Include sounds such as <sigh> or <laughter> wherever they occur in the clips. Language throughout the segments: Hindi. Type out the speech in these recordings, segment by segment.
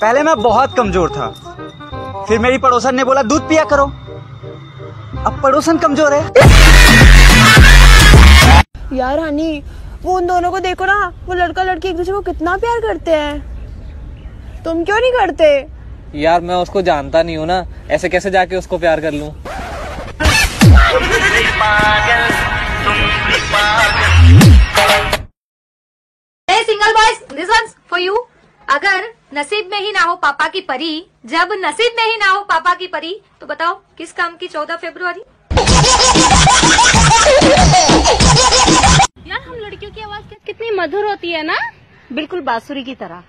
पहले मैं बहुत कमज़ोर था। फिर मेरी पड़ोसन ने बोला दूध पिया करो। अब पड़ोसन कमज़ोर है। यार हनी वो उन दोनों को देखो ना वो लड़का लड़की एक दूसरे को कितना प्यार करते हैं। तुम क्यों नहीं करते? यार मैं उसको जानता नहीं हूँ ना ऐसे कैसे जाके उसको प्यार कर लूँ? Single boys this one's for you अगर नसीब में ही ना हो पापा की परी। जब नसीब में ही ना हो पापा की परी तो बताओ किस काम की चौदह फेब्रुआरी? यार हम लड़कियों की आवाज़ कितनी मधुर होती है ना? बिल्कुल बांसुरी की तरह।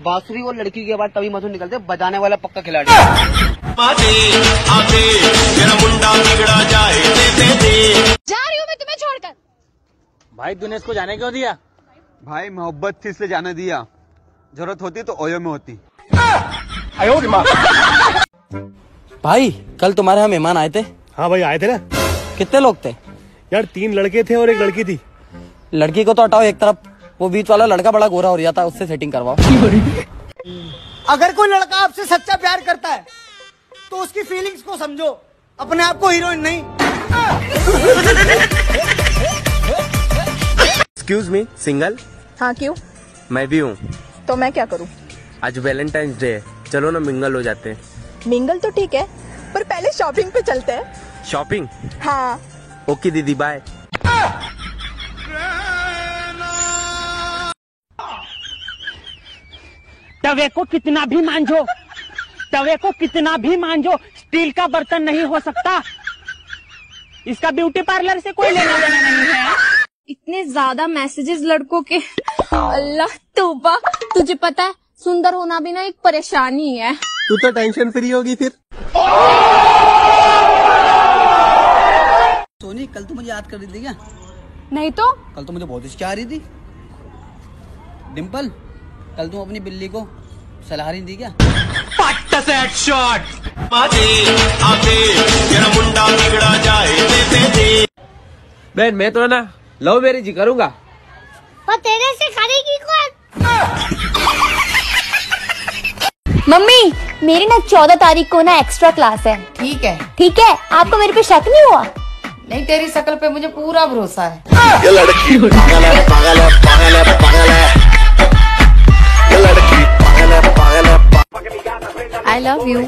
बांसुरी और लड़की की आवाज़ तभी मधुर निकलते बजाने वाला पक्का खिलाड़ी। जा रही हूँ मैं तुम्हें छोड़कर। भाई तूने इसको जाने क्यों दिया? भाई मोहब्बत थी इसलिए जाने दिया। ज़रूरत होती तो ओयो में होती। भाई कल तुम्हारे यहाँ मेहमान आए थे? हाँ भाई आए थे ना। कितने लोग थे? यार तीन लड़के थे और एक लड़की थी। लड़की को तो हटाओ एक तरफ़। वो बीच वाला लड़का बड़ा गोरा हो रहा था उससे सेटिंग करवाओ। अगर कोई लड़का आपसे सच्चा प्यार करता है तो उसकी फीलिंग्स को समझो। अपने आप को हीरोइन नहीं। एक्सक्यूज मी सिंगल हाँ क्यों? मैं भी हूँ। तो मैं क्या करूँ? आज वैलेंटाइंस डे है। चलो ना मिंगल हो जाते हैं। मिंगल तो ठीक है पर पहले शॉपिंग पे चलते हैं। शॉपिंग हाँ। ओके दीदी बाय तवे को कितना भी मांझो तवे को कितना भी मांझो स्टील का बर्तन नहीं हो सकता। इसका ब्यूटी पार्लर से कोई लेना देना नहीं है। इतने ज़्यादा मैसेजेस लड़कों के। अल्लाह तौबा। तुझे पता है सुंदर होना भी ना एक परेशानी है। तू तो टेंशन फ्री होगी फिर। सोनी कल तो मुझे याद कर रही थी क्या? नहीं तो? कल तो मुझे बहुत हिचकी आ रही थी। डिम्पल कल तुम अपनी बिल्ली को सलाह रही थी क्या? बहन मैं तो ना लव मैरिज ही करूँगा। पर तेरे से करेगी कौन? मम्मी मेरी ना चौदह तारीख को ना एक्स्ट्रा क्लास है। ठीक है। ठीक है? आपको मेरे पे शक नहीं हुआ? नहीं तेरी शकल पे मुझे पूरा भरोसा है। I love you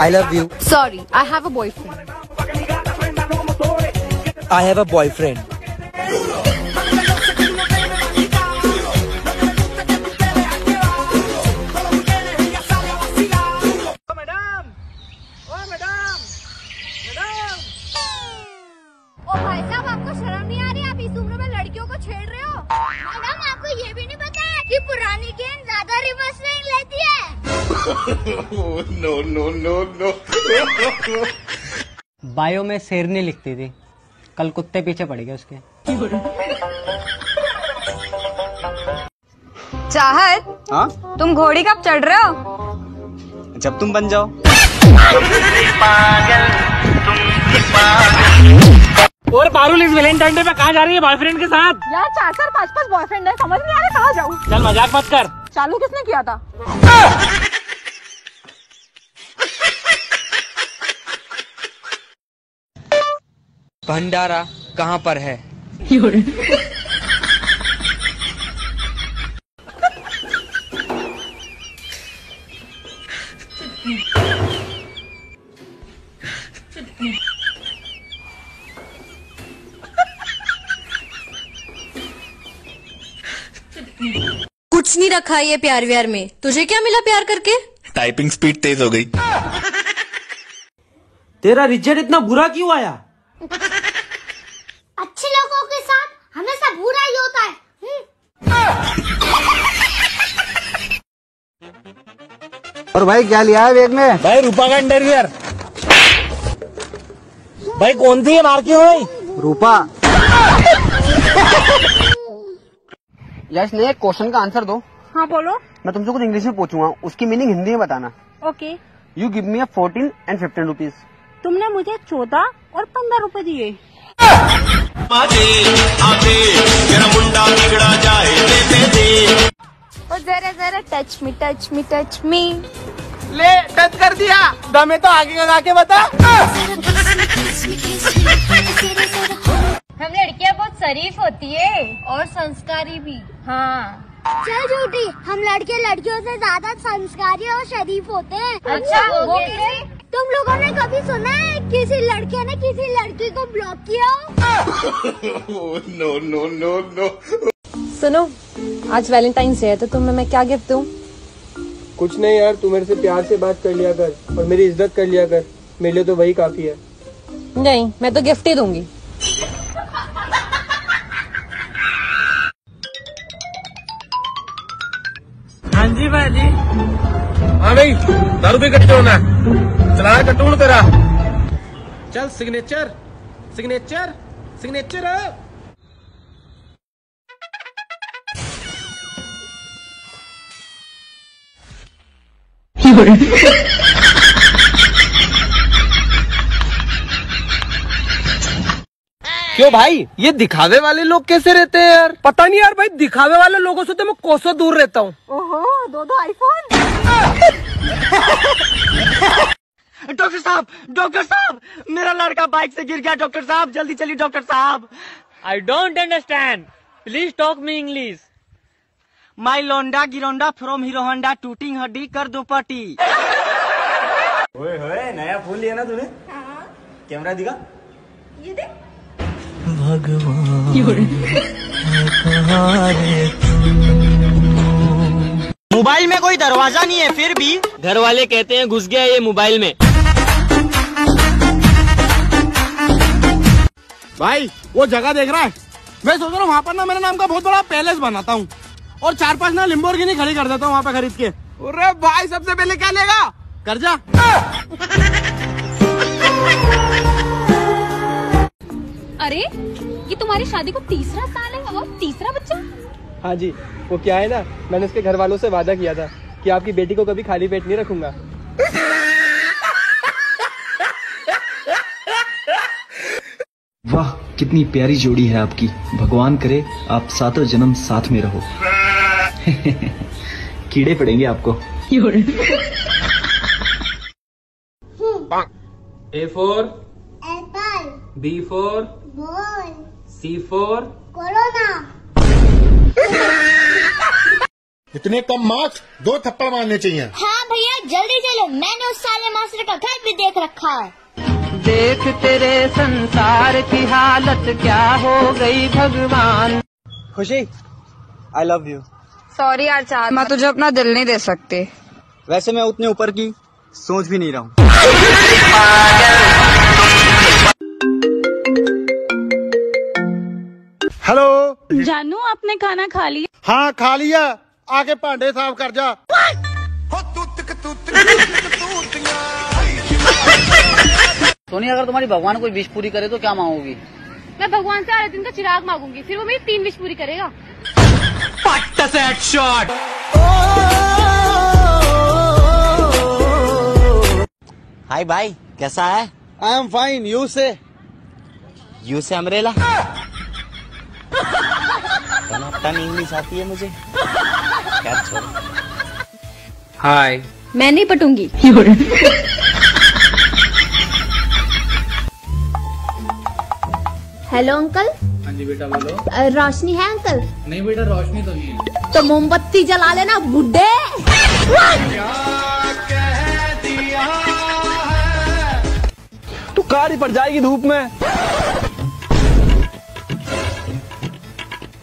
I love you sorry I have a boyfriend I have a boyfriend है बायो में शेरनी लिखती थी। कल कुत्ते पीछे पड़ गए उसके। चाहत हाँ? तुम घोड़ी कब चढ़ रहे हो? जब तुम बन जाओ। और पारुल इस वैलेंटाइन डे पे कहाँ जा रही है बॉयफ्रेंड के साथ? यार चार चार पाँच पाँच बॉयफ्रेंड है समझ नहीं आ रहा कहाँ जाऊँ? चल मज़ाक मत कर। चालू किसने किया था? भंडारा कहाँ पर है? कुछ नहीं रखा ये प्यार व्यार में। तुझे क्या मिला प्यार करके? टाइपिंग स्पीड तेज हो गई। तेरा रिज़ल्ट इतना बुरा क्यों आया? और भाई क्या लिया है बैग में? भाई रूपा का इंटरव्यूअर भाई कौन सी है मार क्यों भाई रूपा। यश ने एक क्वेश्चन का आंसर दो। हाँ बोलो। मैं तुमसे कुछ इंग्लिश में पूछूँगा उसकी मीनिंग हिंदी में बताना। Okay you give me a fourteen and fifteen rupees तुमने मुझे चौदह और पंद्रह रूपए दिए। ओ जरा जरा touch me touch me touch me ले टच कर दिया। दमे तो आगे का के बता। हम लड़कियाँ बहुत शरीफ होती है और संस्कारी भी। हाँ। चल झूठी हम लड़के लड़कियों से ज़्यादा संस्कारी और शरीफ होते हैं। अच्छा वो कैसे तुम लोगों ने कभी सुना है किसी लड़के ने किसी लड़की को ब्लॉक किया? नो नो नो नो सुनो आज वैलेंटाइंस डे है तो तुम्हें मैं क्या गिफ्ट दूँ? कुछ नहीं यार तू मेरे से प्यार से बात कर लिया कर और मेरी इज़्ज़त कर लिया कर। मेरे लिए तो वही काफ़ी है। नहीं मैं तो गिफ्ट ही दूँगी। हाँ जी भाजी। हाँ भाई दारू भी कट्टे होना चला कट्टू तेरा। चल सिग्नेचर सिग्नेचर सिग्नेचर क्यों भाई? ये दिखावे वाले लोग कैसे रहते हैं यार? पता नहीं यार भाई दिखावे वाले लोगों से तो मैं कोसों दूर रहता हूँ। ओहो दो दो आईफोन डॉक्टर साहब डॉक्टर साहब मेरा लड़का बाइक से गिर गया डॉक्टर साहब जल्दी चलिए डॉक्टर साहब। I don't understand please talk me English my लोंडा गिरोंडा फ्रॉम हीरो होंडा टूटिंग हड्डी कर दो पटी ओए होए नया फ़ोन लिया ना तूने? कैमरा दिखा। ये देख। मोबाइल में कोई दरवाज़ा नहीं है फिर भी। घर वाले कहते हैं घुस गया ये मोबाइल में। भाई वो जगह देख रहा है। मैं सोच रहा हूँ वहाँ पर ना मेरे नाम का बहुत बड़ा पैलेस बनाता हूँ। और चार पाँच ना लिम्बोर लिम्बोर्गिनी खड़ी कर देता हूँ वहाँ पे खरीद के। अरे भाई सबसे पहले क्या लेगा? कर्जा अरे ये तुम्हारी शादी को तीसरा साल है और तीसरा बच्चा? हाँ जी वो क्या है ना? मैंने उसके घर वालों से वादा किया था कि आपकी बेटी को कभी खाली पेट नहीं रखूँगा। वाह कितनी प्यारी जोड़ी है आपकी। भगवान करे आप सातों जन्म साथ में रहो। <laughs> कीड़े पड़ेंगे आपको। A four B four C four. Corona. इतने कम मार्क्स दो थप्पड़ मारने चाहिए। हाँ भैया जल्दी चलो। मैंने उस साले मास्टर का घर भी देख रखा है। देख तेरे संसार की हालत क्या हो गई भगवान। खुशी आई लव यू सॉरी यार चार मैं तुझे अपना दिल नहीं दे सकती। वैसे मैं उतने ऊपर की सोच भी नहीं रहा हूँ। हेलो। जानू आपने खाना खा लिया? हाँ खा लिया। आगे भांडे साफ़ कर जा। सोनी अगर तुम्हारी भगवान कोई विश पूरी करे तो क्या मांगोगी? मैं भगवान से आधे दिन का चिराग मांगूँगी फिर वो मेरी तीन विश पूरी करेगा। शॉट हाय भाई कैसा है? I am fine you say you say umbrella ton English आती है मुझे। क्या छोड़? हाय मैं नहीं पटूँगी। हेलो अंकल हाँ जी बेटा बोलो। रोशनी है अंकल? नहीं बेटा रोशनी तो नहीं है। तो मोमबत्ती जला लेना बुड्ढे! तू काली पड़ जाएगी धूप में।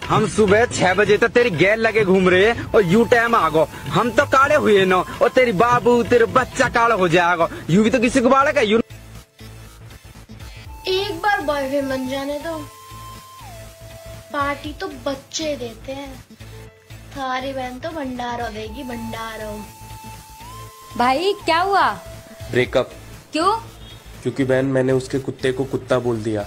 हम सुबह छह बजे तक तेरी गैल लगे घूम रहे और यू टाइम आ गो। हम तो काले हुए न और तेरी बाबू तेरे बच्चा काला हो जाएगा। यू भी तो किसी को बालक है यू एक बार बॉयफ्रेंड बन जाने दो। पार्टी तो बच्चे देते हैं। थारी बहन तो भंडारो देगी भंडारो। भाई क्या हुआ? ब्रेकअप। क्यों? क्योंकि बहन मैंने उसके कुत्ते को कुत्ता बोल दिया।